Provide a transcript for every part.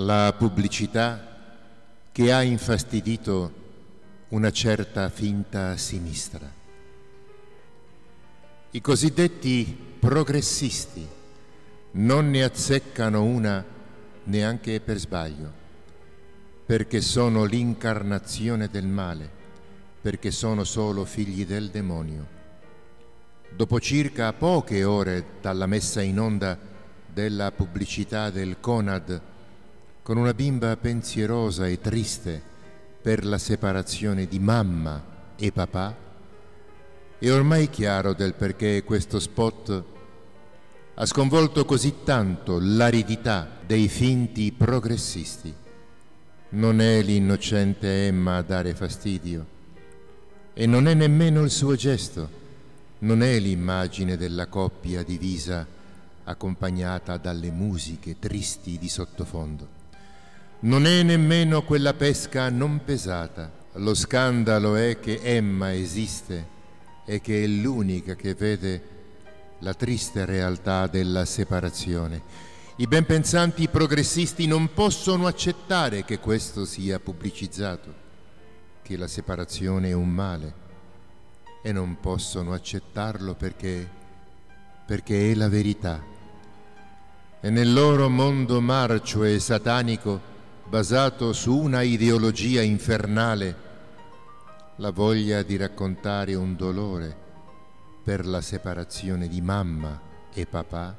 la pubblicità che ha infastidito una certa finta sinistra. I cosiddetti progressisti non ne azzeccano una neanche per sbaglio, perché sono l'incarnazione del male, perché sono solo figli del demonio. Dopo circa poche ore dalla messa in onda della pubblicità del Conad, con una bimba pensierosa e triste per la separazione di mamma e papà, è ormai chiaro del perché questo spot ha sconvolto così tanto l'aridità dei finti progressisti. Non è l'innocente Emma a dare fastidio e non è nemmeno il suo gesto, non è l'immagine della coppia divisa accompagnata dalle musiche tristi di sottofondo. Non è nemmeno quella pesca non pesata. Lo scandalo è che Emma esiste e che è l'unica che vede la triste realtà della separazione. I ben pensanti progressisti non possono accettare che questo sia pubblicizzato, che la separazione è un male e non possono accettarlo perché, perché è la verità. E nel loro mondo marcio e satanico basato su una ideologia infernale, la voglia di raccontare un dolore per la separazione di mamma e papà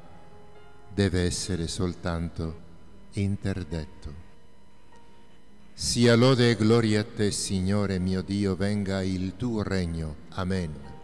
deve essere soltanto interdetto. Sia lode e gloria a te, Signore mio Dio, venga il tuo regno. Amen.